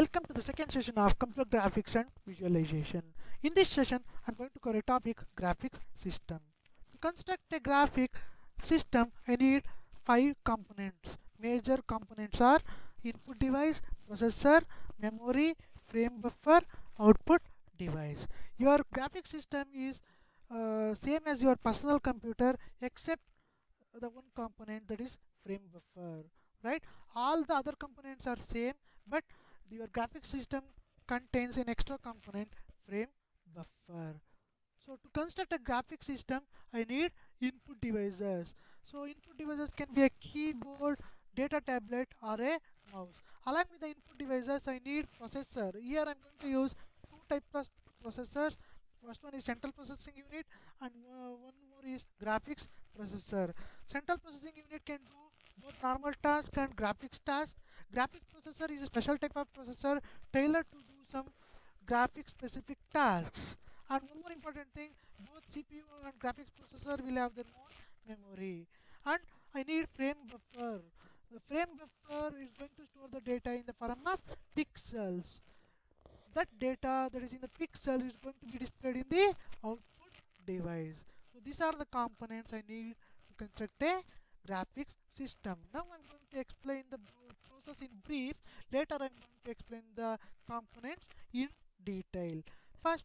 Welcome to the second session of computer graphics and visualization. In this session, I'm going to cover a topic graphics system. To construct a graphic system, I need five components. Major components are input device, processor, memory, frame buffer, output device. Your graphic system is uh, same as your personal computer except the one component that is frame buffer right all the other components are same but your graphic system contains an extra component frame buffer. So to construct a graphic system i need input devices. So input devices can be a keyboard data tablet or a mouse. Along with the input devices i need processor. Here i'm going to use two types of processors. First one is central processing unit and uh, one more is graphics processor. Central processing unit can do both normal task and graphics task. Graphics processor is a special type of processor tailored to do some graphics specific tasks. And one more important thing both cpu and graphics processor will have their own memory. And i need frame buffer. The frame buffer is going to store the data in the form of pixels. That data that is in the pixel is going to be displayed in the output device. So these are the components I need to construct a graphics system. Now I'm going to explain the process in brief. Later I'm going to explain the components in detail. First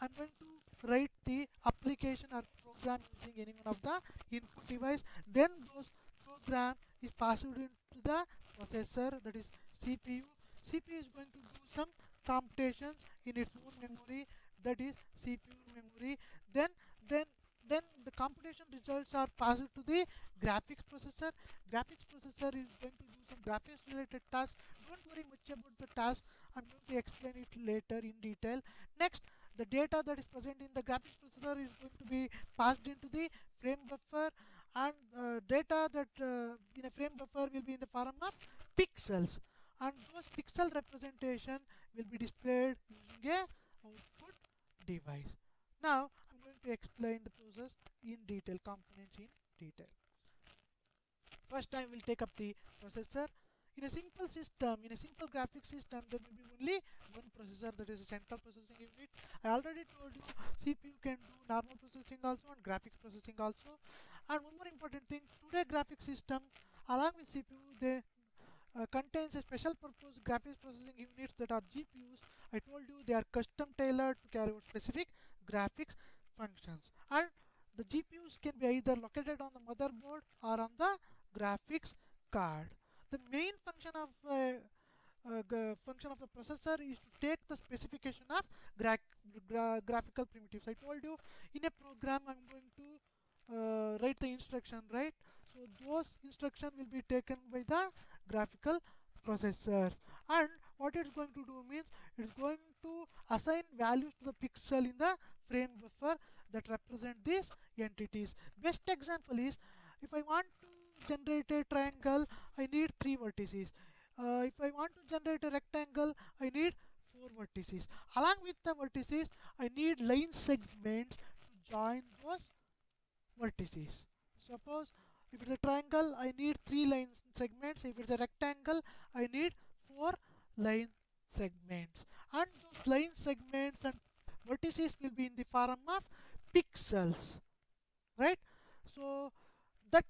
I'm going to write the application or program using any one of the input device. Then those program is passed into the processor that is CPU. CPU is going to do some computations in its own memory that is CPU memory then then then the computation results are passed to the graphics processor. Graphics processor is going to do some graphics related tasks. Don't worry much about the task. I'm going to explain it later in detail. Next the data that is present in the graphics processor is going to be passed into the frame buffer. And uh, data that uh, in a frame buffer will be in the form of pixels. And those pixel representation will be displayed using a output device. Now explain the process in detail, components in detail. First time we'll take up the processor. In a simple system, in a simple graphic system, there will be only one processor that is a central processing unit. I already told you CPU can do normal processing also and graphics processing also. And one more important thing, today graphic system along with CPU they uh, contains a special purpose graphics processing units that are GPUs. I told you they are custom tailored to carry out specific graphics functions and the GPUs can be either located on the motherboard or on the graphics card. The main function of uh, uh, function of the processor is to take the specification of gra gra graphical primitives. I told you in a program I'm going to uh, write the instruction right so those instruction will be taken by the graphical processors and what it's going to do means it's going to assign values to the pixel in the frame buffer that represent these entities. Best example is if I want to generate a triangle I need three vertices. Uh, if I want to generate a rectangle I need four vertices. Along with the vertices I need line segments to join those vertices. Suppose if it's a triangle I need three line segments. If it's a rectangle I need four line segments. And those line segments and vertices will be in the form of pixels right? So that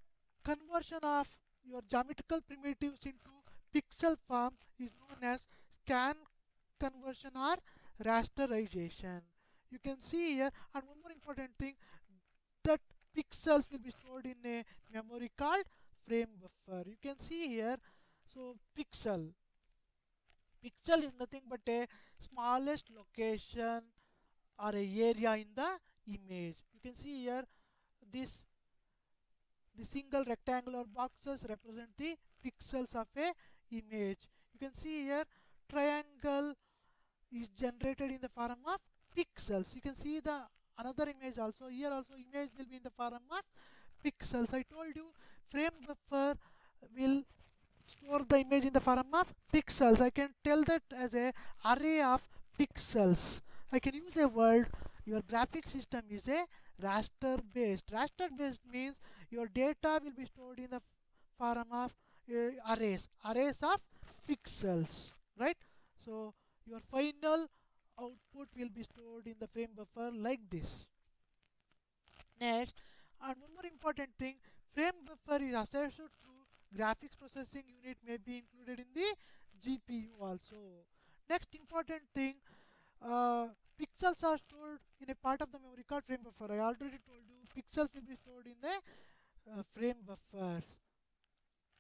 conversion of your geometrical primitives into pixel form is known as scan conversion or rasterization. You can see here and one more important thing that pixels will be stored in a memory called frame buffer. You can see here so pixel pixel is nothing but a smallest location or a area in the image. You can see here this the single rectangular boxes represent the pixels of a image. You can see here triangle is generated in the form of pixels. You can see the another image also. Here also image will be in the form of pixels. I told you frame buffer will store the image in the form of pixels. I can tell that as a array of pixels. I can use a word your graphic system is a raster based raster based means your data will be stored in the form of uh, arrays arrays of pixels right? So your final output will be stored in the frame buffer like this. Next and one more important thing frame buffer is accessed through graphics processing unit may be included in the GPU also. Next important thing uh, pixels are stored in a part of the memory called frame buffer I already told you pixels will be stored in the uh, frame buffers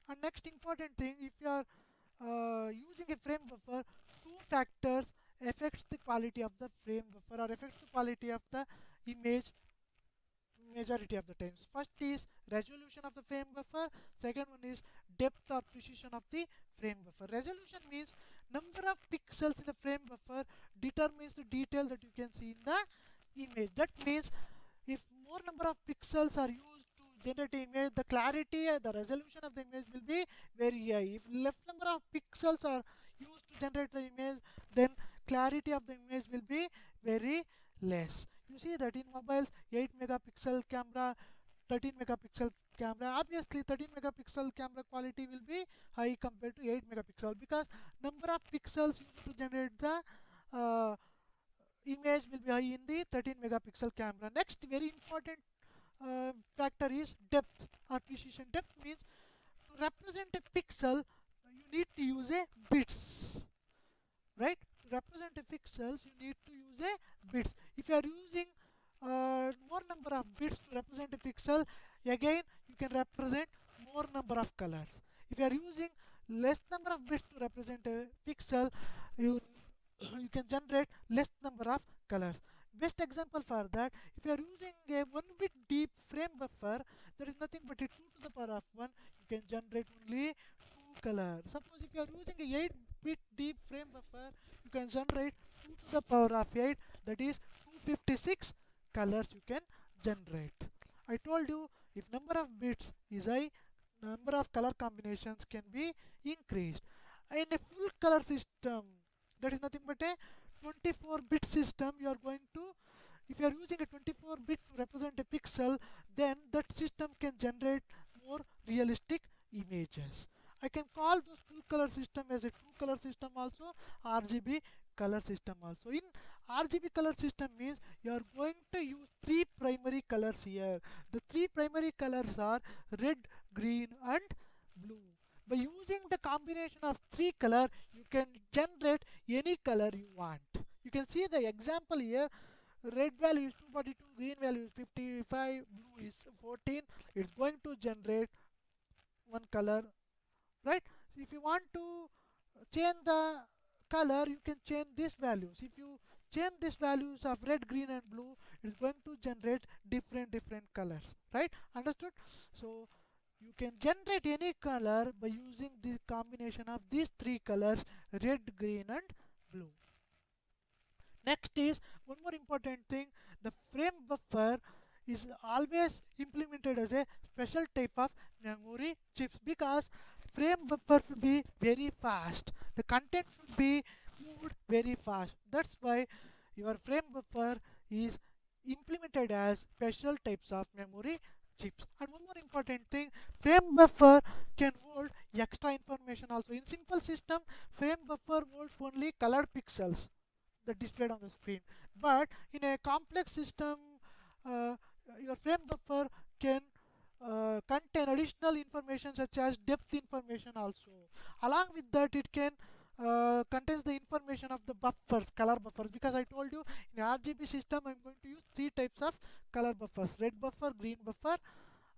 and next important thing if you are uh, using a frame buffer two factors affects the quality of the frame buffer or affects the quality of the image majority of the times. First is resolution of the frame buffer, second one is depth or precision of the frame buffer. Resolution means number of pixels in the frame buffer determines the detail that you can see in the image. That means if more number of pixels are used to generate image, the clarity, the resolution of the image will be very high. If less number of pixels are used to generate the image, then clarity of the image will be very less you see that in mobiles 8 megapixel camera 13 megapixel camera. Obviously 13 megapixel camera quality will be high compared to 8 megapixel because number of pixels used to generate the uh, image will be high in the 13 megapixel camera. Next very important uh, factor is depth. Or precision depth means to represent a pixel you need to use a bits right? To represent a pixels you need to use a bits. If you are using uh, more number of bits to represent a pixel. Again you can represent more number of colors. If you are using less number of bits to represent a pixel you you can generate less number of colors. Best example for that if you are using a 1 bit deep frame buffer there is nothing but a 2 to the power of 1 you can generate only two colors. Suppose if you are using a 8 bit deep frame buffer you can generate 2 to the power of 8 that is 256 colors you can generate. I told you if number of bits is high number of color combinations can be increased. In a full color system that is nothing but a 24 bit system you are going to if you are using a 24 bit to represent a pixel then that system can generate more realistic images I can call those full color system as a two color system also RGB color system also. In RGB color system means you are going to use three primary colors here. The three primary colors are red green and blue. By using the combination of three color you can generate any color you want. You can see the example here. Red value is 242 green value is 55 blue is 14 it's going to generate one color right? If you want to change the color you can change these values. If you change these values of red green and blue it's going to generate different different colors right? Understood? So you can generate any color by using the combination of these three colors red green and blue. Next is one more important thing the frame buffer is always implemented as a special type of memory chips because frame buffer should be very fast. The content should be moved very fast. That's why your frame buffer is implemented as special types of memory chips. And one more important thing frame buffer can hold extra information also. In simple system frame buffer holds only colored pixels that displayed on the screen. But in a complex system uh, your frame buffer can uh, contain additional information such as depth information also. Along with that it can uh, contains the information of the buffers color buffers. Because I told you in RGB system I'm going to use three types of color buffers red buffer green buffer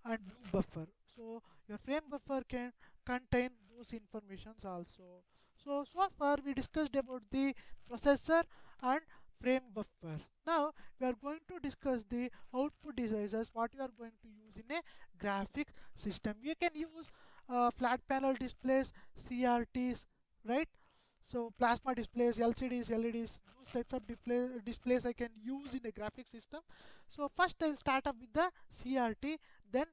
and blue buffer. So your frame buffer can contain those informations also. So so far we discussed about the processor and frame buffer. Now we are going to discuss the output devices what you are going to use in a graphics system. You can use uh, flat panel displays, CRTs, right? So plasma displays, LCDs, LEDs, those types of display, displays I can use in a graphics system. So first I will start up with the CRT, then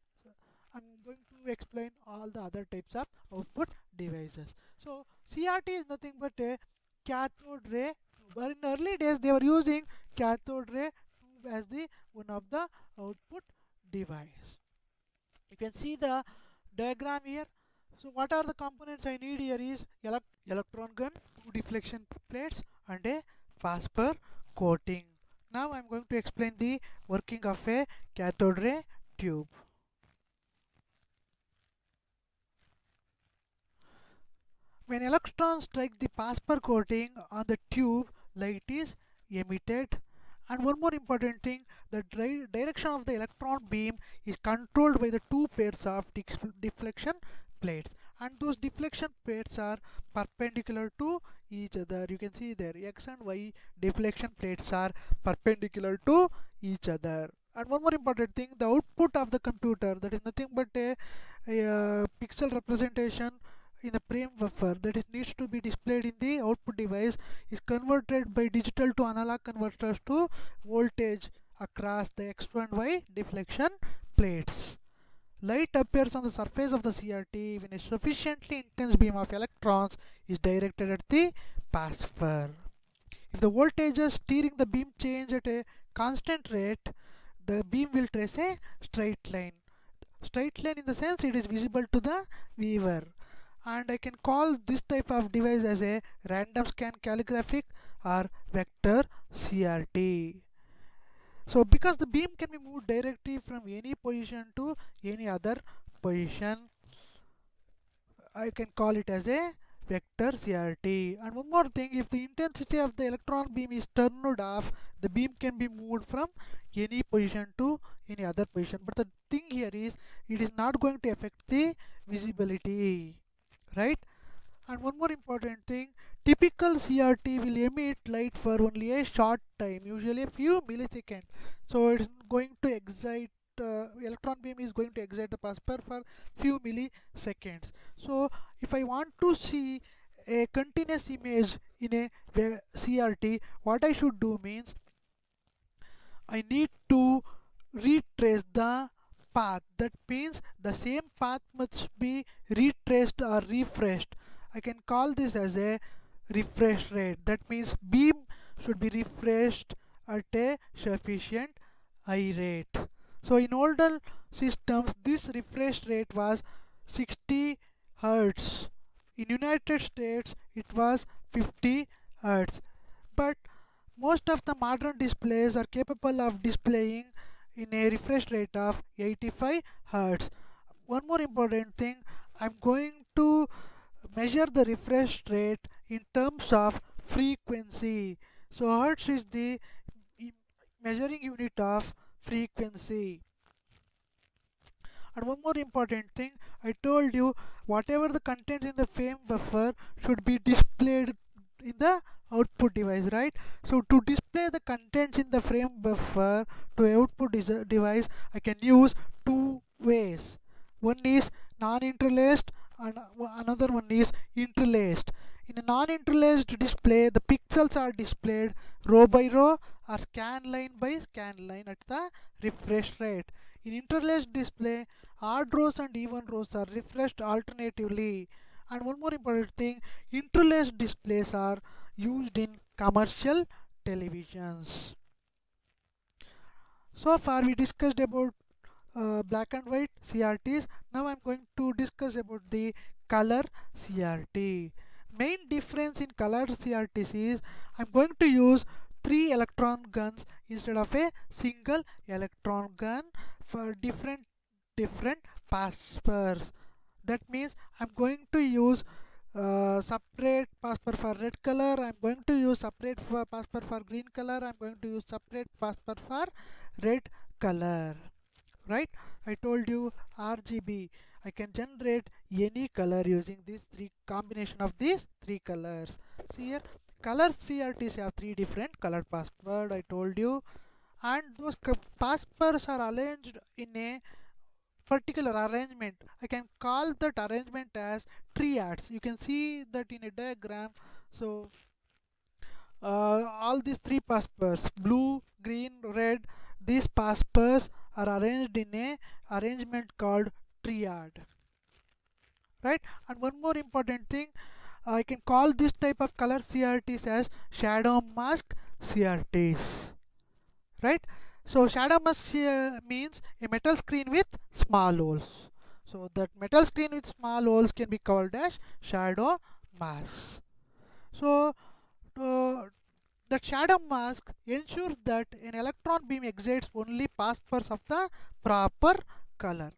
I'm going to explain all the other types of output devices. So CRT is nothing but a cathode ray but in early days they were using cathode ray as the one of the output device you can see the diagram here So what are the components I need here is elect electron gun, two deflection plates and a phosphor coating. Now I'm going to explain the working of a cathode ray tube. When electrons strike the phosphor coating on the tube, light is emitted. And one more important thing, the direction of the electron beam is controlled by the two pairs of deflection plates. And those deflection plates are perpendicular to each other. You can see there x and y deflection plates are perpendicular to each other. And one more important thing the output of the computer that is nothing but a, a, a pixel representation in the frame buffer that is needs to be displayed in the output device is converted by digital to analog converters to voltage across the x and y deflection plates Light appears on the surface of the CRT when a sufficiently intense beam of electrons is directed at the phosphor. If the voltages steering the beam change at a constant rate, the beam will trace a straight line. Straight line in the sense it is visible to the viewer. And I can call this type of device as a random scan calligraphic or vector CRT. So because the beam can be moved directly from any position to any other position, I can call it as a vector CRT. And one more thing, if the intensity of the electron beam is turned off, the beam can be moved from any position to any other position. But the thing here is, it is not going to affect the visibility, right? And one more important thing, typical CRT will emit light for only a short time, usually a few milliseconds. So it's going to excite uh, electron beam is going to excite the phosphor for few milliseconds. So if I want to see a continuous image in a CRT, what I should do means I need to retrace the path. That means the same path must be retraced or refreshed. I can call this as a refresh rate. That means beam should be refreshed at a sufficient I rate. So in older systems, this refresh rate was 60 Hertz. In United States, it was 50 Hertz. But most of the modern displays are capable of displaying in a refresh rate of 85 Hertz. One more important thing, I'm going to measure the refresh rate in terms of frequency. So Hertz is the measuring unit of frequency. And one more important thing, I told you whatever the contents in the frame buffer should be displayed in the output device, right? So to display the contents in the frame buffer to output device, I can use two ways. One is non-interlaced and another one is interlaced. In a non-interlaced display, the pixels are displayed row by row or scan line by scan line at the refresh rate. In interlaced display, odd rows and even rows are refreshed alternatively. And one more important thing, interlaced displays are used in commercial televisions. So far we discussed about uh, black and white CRTs. Now I'm going to discuss about the color CRT. Main difference in color CRTs is I'm going to use three electron guns instead of a single electron gun for different different phosphors. That means I'm going to use uh, separate phosphor for red color, I'm going to use separate for phosphor for green color, I'm going to use separate phosphor for red color. Right? I told you RGB I can generate any color using these three combination of these three colors. See here? Color CRTs have three different color password I told you. And those phosphors are arranged in a particular arrangement. I can call that arrangement as triads. You can see that in a diagram. So uh, all these three phosphors blue green red these phosphors are arranged in a arrangement called triad. Right? And one more important thing I can call this type of color CRTs as shadow mask CRTs right so shadow mask means a metal screen with small holes. So that metal screen with small holes can be called as shadow mask. so uh, that shadow mask ensures that an electron beam exits only past parts of the proper color.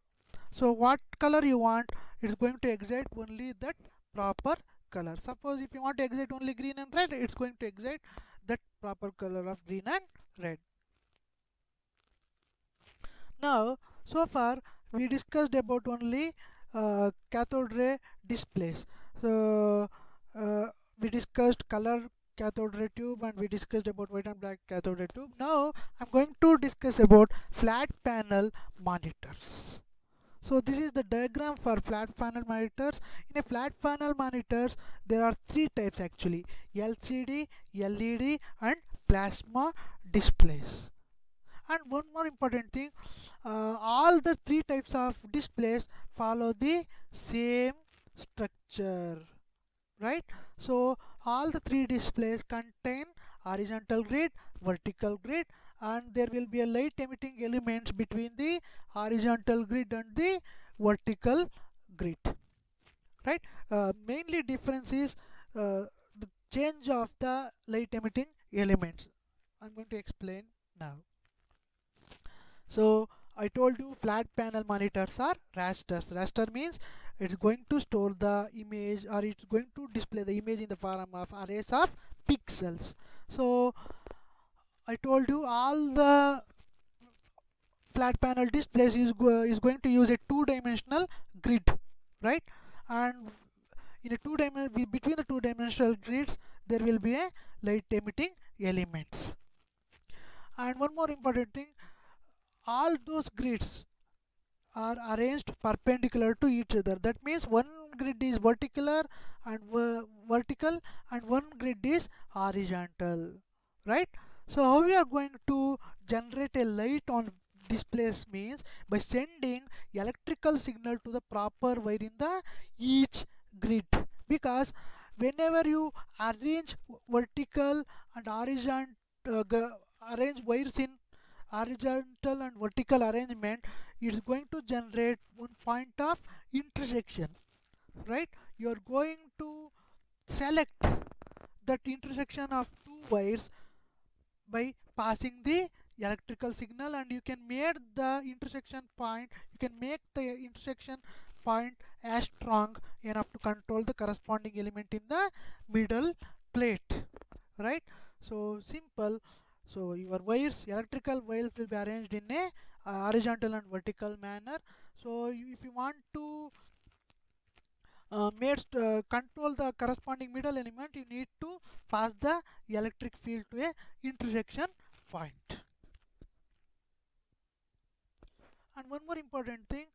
So what color you want? It's going to exit only that proper color. Suppose if you want to exit only green and red it's going to exit that proper color of green and red now so far we discussed about only uh, cathode ray displays. So uh, we discussed color cathode ray tube and we discussed about white and black cathode ray tube. Now i'm going to discuss about flat panel monitors. So this is the diagram for flat panel monitors. In a flat panel monitors there are three types actually lcd led and plasma displays and one more important thing uh, all the three types of displays follow the same structure right? So all the three displays contain horizontal grid vertical grid and there will be a light emitting elements between the horizontal grid and the vertical grid right? Uh, mainly difference is uh, the change of the light emitting elements. I'm going to explain now so I told you flat panel monitors are rasters. Raster means it's going to store the image or it's going to display the image in the form of arrays of pixels. So I told you all the flat panel displays is, go is going to use a two-dimensional grid, right? And in a two dimensional between the two dimensional grids there will be a light emitting elements. And one more important thing, all those grids are arranged perpendicular to each other. That means one grid is vertical and vertical and one grid is horizontal right? So how we are going to generate a light on displays means by sending electrical signal to the proper wire in the each grid. Because whenever you arrange vertical and horizontal uh, arrange wires in horizontal and vertical arrangement is going to generate one point of intersection right? You are going to select that intersection of two wires by passing the electrical signal and you can make the intersection point you can make the intersection point as strong enough to control the corresponding element in the middle plate right? So simple so your wires, electrical wires will be arranged in a uh, horizontal and vertical manner. So you, if you want to uh, uh, control the corresponding middle element, you need to pass the electric field to a intersection point. And one more important thing,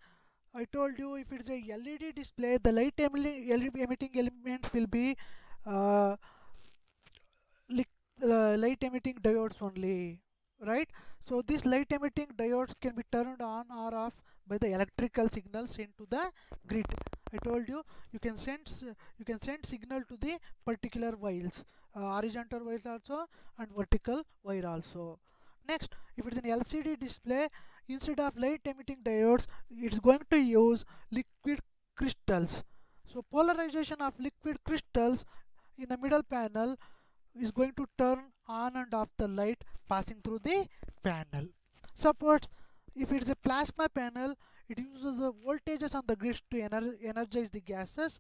I told you if it's a LED display, the light emitting elements will be uh, light emitting diodes only right? So these light emitting diodes can be turned on or off by the electrical signals into the grid. I told you you can send you can send signal to the particular wires uh, horizontal wires also and vertical wire also. Next if it's an lcd display instead of light emitting diodes it's going to use liquid crystals. So polarization of liquid crystals in the middle panel is going to turn on and off the light passing through the panel. Suppose if it is a plasma panel, it uses the voltages on the grids to ener energize the gases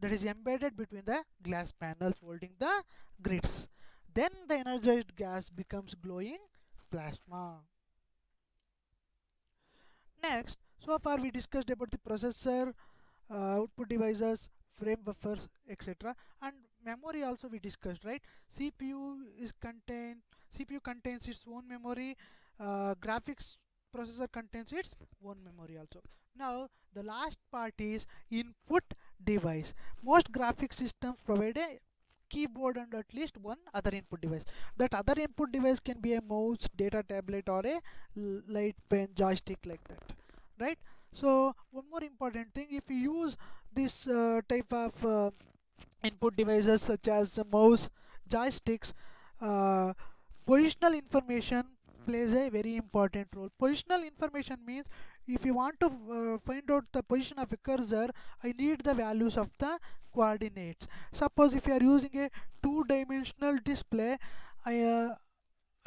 that is embedded between the glass panels holding the grids. Then the energized gas becomes glowing plasma. Next, so far we discussed about the processor, uh, output devices, frame buffers, etc. And memory also we discussed right? Cpu is contain cpu contains its own memory uh, graphics processor contains its own memory also. Now the last part is input device. Most graphic systems provide a keyboard and at least one other input device. That other input device can be a mouse data tablet or a light pen joystick like that right? So one more important thing if you use this uh, type of uh, input devices such as mouse, joysticks, uh, positional information plays a very important role. Positional information means if you want to uh, find out the position of a cursor I need the values of the coordinates suppose if you are using a two-dimensional display I uh,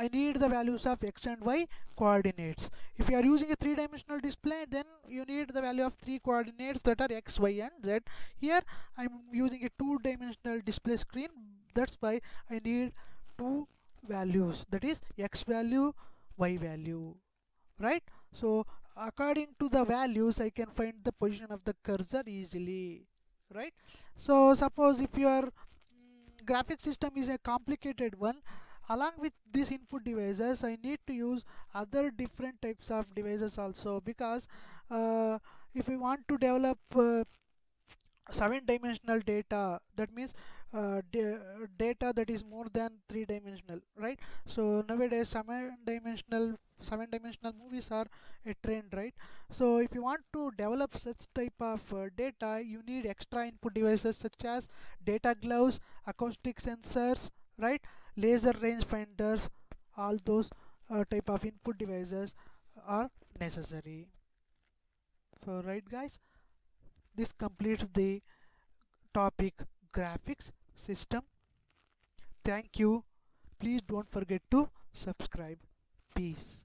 I need the values of x and y coordinates. If you are using a three-dimensional display, then you need the value of three coordinates that are x, y, and z. Here, I'm using a two-dimensional display screen. That's why I need two values. That is x value, y value. Right? So, according to the values, I can find the position of the cursor easily. Right? So, suppose if your mm, graphic system is a complicated one, along with these input devices I need to use other different types of devices also because uh, if we want to develop uh, seven dimensional data that means uh, data that is more than three dimensional right? So nowadays seven dimensional seven dimensional movies are a trend right? So if you want to develop such type of uh, data you need extra input devices such as data gloves acoustic sensors right laser range finders all those uh, type of input devices are necessary. So right guys? This completes the topic graphics system. Thank you. Please don't forget to subscribe. Peace